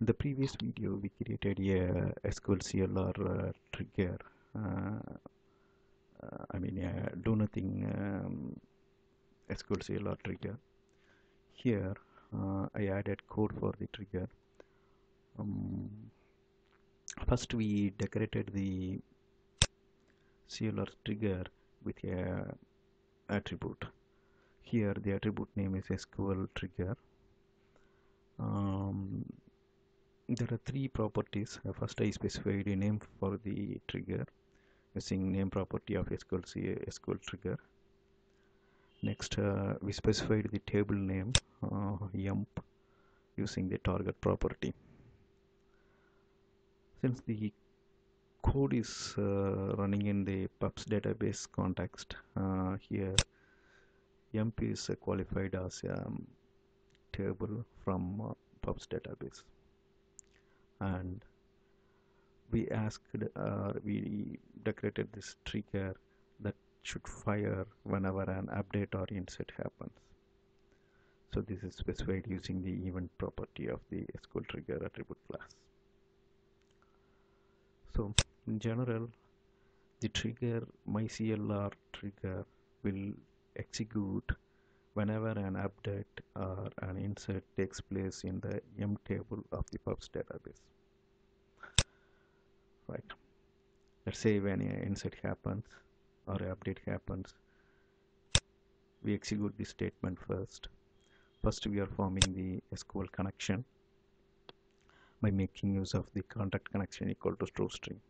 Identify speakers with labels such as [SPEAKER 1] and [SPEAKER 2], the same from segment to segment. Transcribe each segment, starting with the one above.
[SPEAKER 1] In the previous video, we created a SQL CLR uh, trigger. Uh, uh, I mean, a do nothing um, SQL CLR trigger. Here, uh, I added code for the trigger. Um, first, we decorated the CLR trigger with a attribute. Here, the attribute name is SQL trigger. Um, there are three properties. First I specified a name for the trigger using name property of SQL, SQL trigger. Next uh, we specified the table name uh, emp using the target property. Since the code is uh, running in the pubs database context uh, here emp is qualified as a um, table from uh, pubs database and we asked uh, we decorated this trigger that should fire whenever an update or insert happens. So this is specified using the event property of the SQL trigger attribute class. So in general the trigger myclr trigger will execute whenever an update or an insert takes place in the emp table of the pubs database. Right. Let's say when an insert happens or an update happens we execute the statement first. First we are forming the SQL connection by making use of the context connection equal to store string.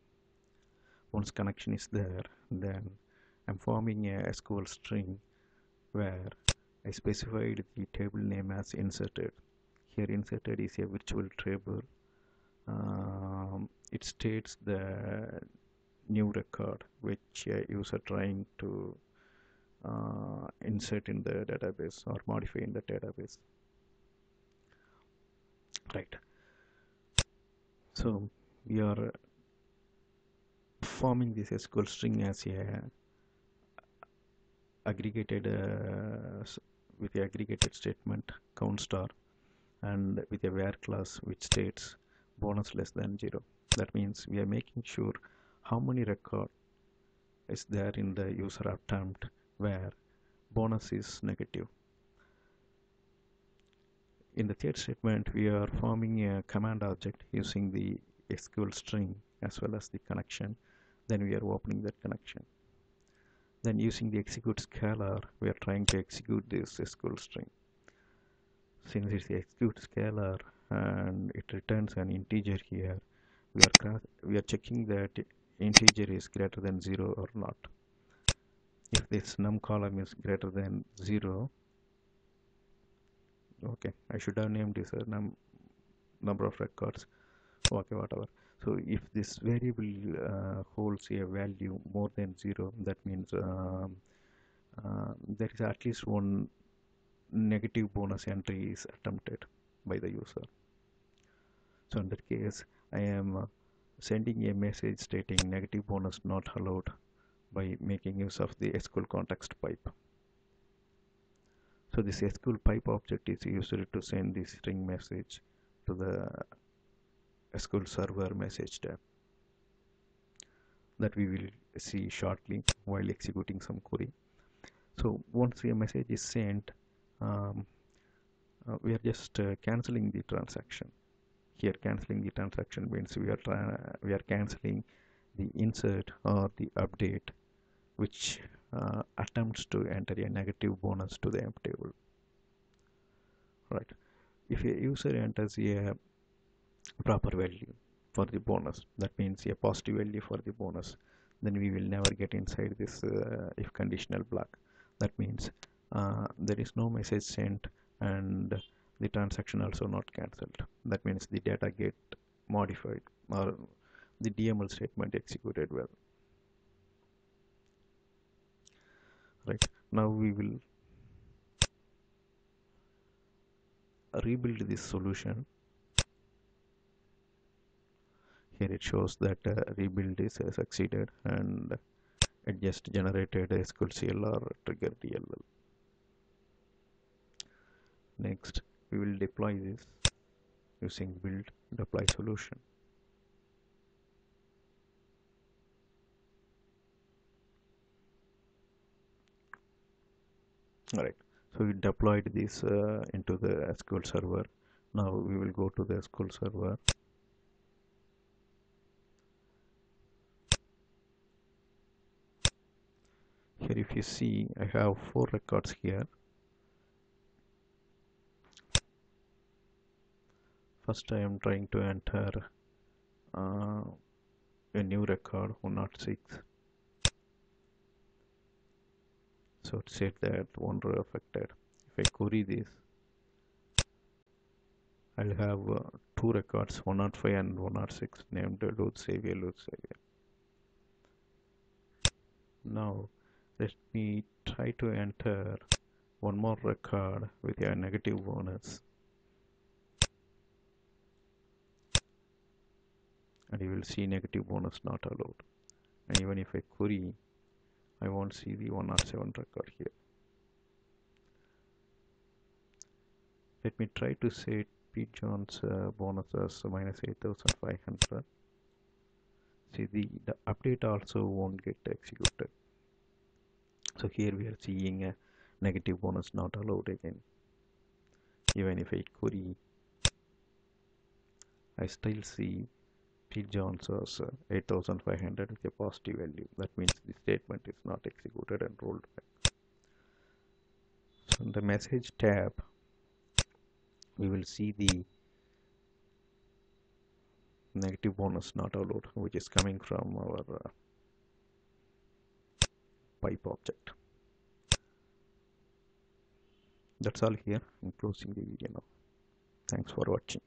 [SPEAKER 1] Once connection is there then I'm forming a SQL string where I specified the table name as inserted. Here inserted is a virtual table. Um, it states the new record which a user trying to uh, insert in the database or modify in the database. Right. So we are forming this SQL string as a aggregated uh, with the aggregated statement count star and with a where class which states bonus less than 0 that means we are making sure how many record is there in the user attempt where bonus is negative. In the third statement we are forming a command object using the SQL string as well as the connection. Then we are opening that connection then using the execute scalar. We are trying to execute this SQL string. Since it's the execute scalar and it returns an integer here we are we are checking that integer is greater than 0 or not. If this num column is greater than 0 okay I should have named this a num number of records okay whatever so if this variable uh, holds a value more than 0 that means um, uh, there is at least one negative bonus entry is attempted by the user. So in that case I am sending a message stating negative bonus not allowed by making use of the SQL context pipe. So this SQL pipe object is used to send the string message to the SQL Server message tab that we will see shortly while executing some query. So once a message is sent, um, uh, we are just uh, cancelling the transaction. Here, cancelling the transaction means we are we are cancelling the insert or the update, which uh, attempts to enter a negative bonus to the emp table. Right. If a user enters a proper value for the bonus. That means a positive value for the bonus. Then we will never get inside this uh, if conditional block. That means uh, there is no message sent and the transaction also not cancelled. That means the data get modified or the DML statement executed well. Right. Now we will rebuild this solution here it shows that uh, rebuild is uh, succeeded and it just generated SQL CLR trigger DLL next we will deploy this using build deploy solution. All right. So we deployed this uh, into the SQL server. Now we will go to the SQL server here if you see I have four records here. First I am trying to enter uh, a new record 106 so it said that one row affected. If I query this I'll have uh, two records 105 and 106 named load savior load savior. Now let me try to enter one more record with a negative bonus. And you will see negative bonus not allowed. And even if I query I won't see the 107 record here. Let me try to set Pete Jones uh, bonus as minus 8500 see the, the update also won't get executed so here we are seeing a negative bonus not allowed again even if I query I still see P. Jones was uh, 8500 with a positive value. That means the statement is not executed and rolled back. So in the message tab, we will see the negative bonus not allowed, which is coming from our uh, pipe object. That's all here. I'm closing the video now. Thanks for watching.